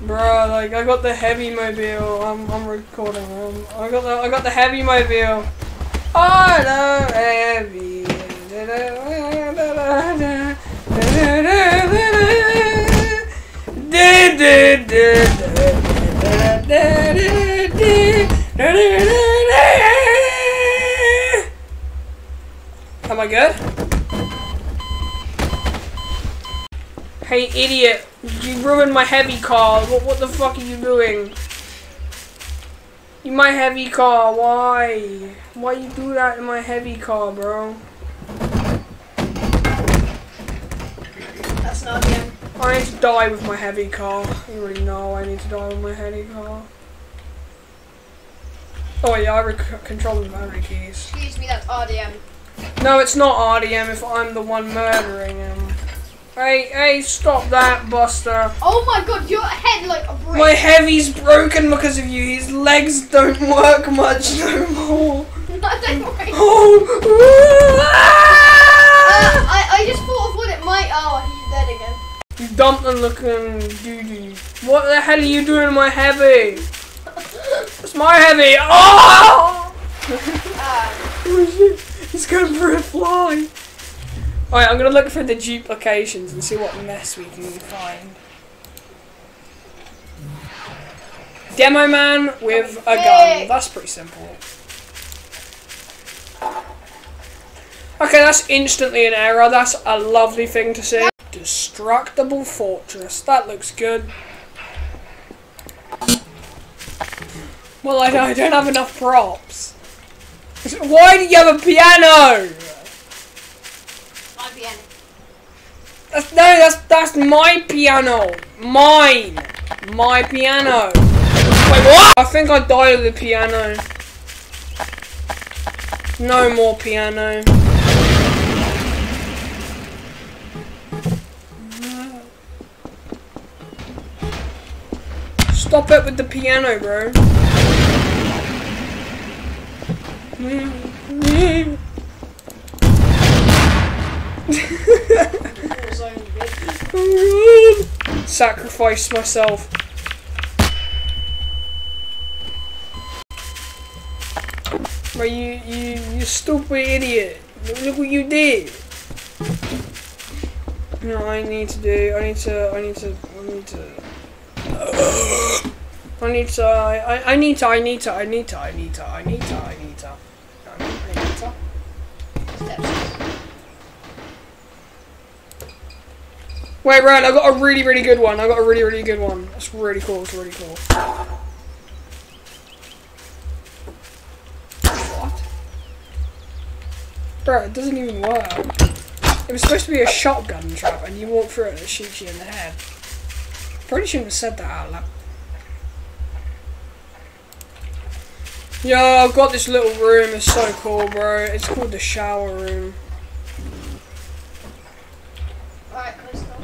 Bro, like I got the heavy mobile. I'm I'm recording. Um, I got the I got the heavy mobile. Oh no, heavy. Am I good? Hey idiot, you ruined my heavy car. What, what the fuck are you doing? You my heavy car, why? Why you do that in my heavy car, bro? That's not him. I need to die with my heavy car. You already know I need to die with my heavy car. Oh yeah, I rec- control the battery keys. Excuse me, that's RDM. No, it's not RDM if I'm the one murdering him. Hey, hey, stop that, Buster. Oh my god, your head like a brick. My heavy's broken because of you. His legs don't work much no more. no, don't worry. Oh! Uh! I, I just thought of what it might. Oh, he's dead again. You dumpling looking doo doo. What the hell are you doing to my heavy? It's my heavy. Oh! Shit, He's going for a fly. Alright, I'm gonna look for the duplications and see what mess we can find. Demo man with a gun. That's pretty simple. Okay, that's instantly an error. That's a lovely thing to see. Destructible fortress. That looks good. Well, I don't have enough props. Why do you have a piano? my piano. That's, no, that's that's my piano. Mine. My piano. Wait, what? I think I died of the piano. No more piano. Stop it with the piano, bro. Oh God. Sacrifice myself. Bro, you, you, you stupid idiot. Look what you did. No, I need to do, I need to, I need to, I need to. I need to, I, I need to, I need to, I need to, I need to, I need to, I need to. Wait, Ryan, I got a really, really good one. I got a really, really good one. It's really cool. It's really cool. What? Bro, it doesn't even work. It was supposed to be a shotgun trap, and you walk through it and it shoots you in the head. Probably shouldn't have said that out loud. Yo, I've got this little room. It's so cool, bro. It's called the shower room. Alright, close the door.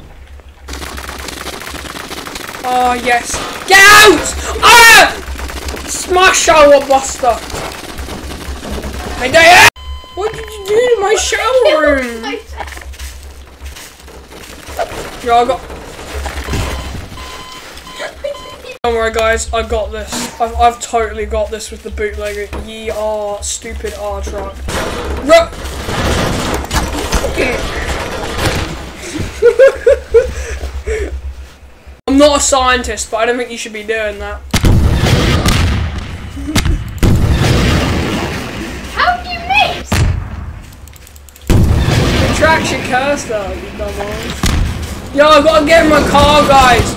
Oh yes. Get out! Ah! Smash shower buster. Hey Diane! What did you do to my shower room? I got. Don't worry, guys. I got this. I've, I've totally got this with the bootlegger. Ye are stupid R truck. Ru- I'm not a scientist, but I don't think you should be doing that. How do you miss? Retraction curse though, you dumbass. Yo, I gotta get in my car, guys.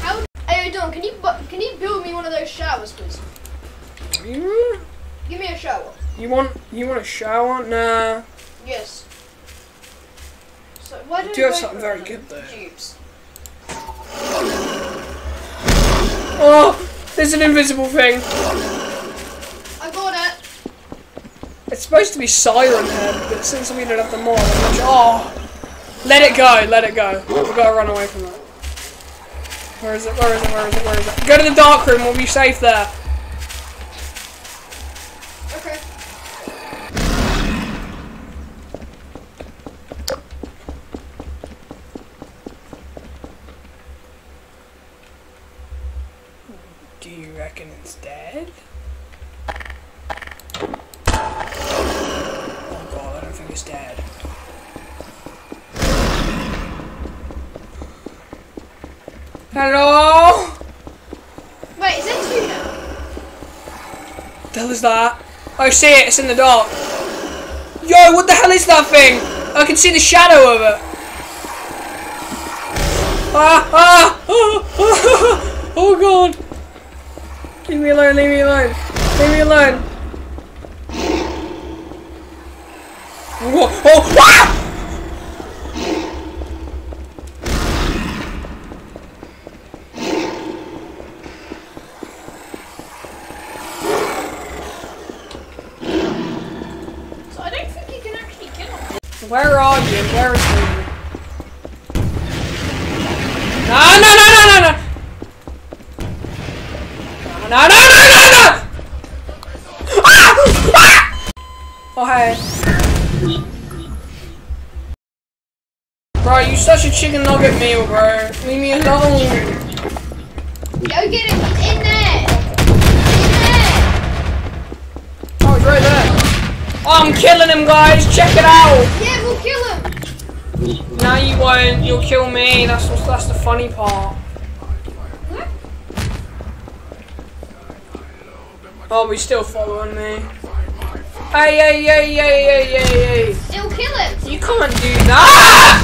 How? Hey, Don, can you bu- can you build me one of those showers, please? you Give me a shower. You want you want a shower? Nah. Yes. So why don't do have something very good there. Tubes. Oh, there's an invisible thing. I got it. It's supposed to be Siren Head, but since we don't have the mod, I'm sure. Oh, let it go, let it go. We gotta run away from that. Where is it? Where is it? Where is it? Where is it? Go to the dark room. We'll be safe there. Do you reckon it's dead? Oh god, I don't think it's dead. Hello? Wait, is it two now? The hell is that? I see it, it's in the dark. Yo, what the hell is that thing? I can see the shadow of it. Ah, ah, ah, ah, oh god. Leave me alone, leave me alone. Leave me alone. Whoa, oh, ah! So I don't think you can actually kill him. Where are you? Where is he? No, no, no, no, no, no! No, no! Ah! Ah! Oh, hey. Bro, you such a chicken nugget meal, bro. Leave me alone. Go get him. He's in there. He's in there. Oh, he's right there. Oh, I'm killing him, guys. Check it out. Yeah, we'll kill him. No, you won't. You'll kill me. That's that's the funny part. Oh, he's still following me. Hey, hey, hey, hey, hey, hey, hey. It'll kill him. You can't do that!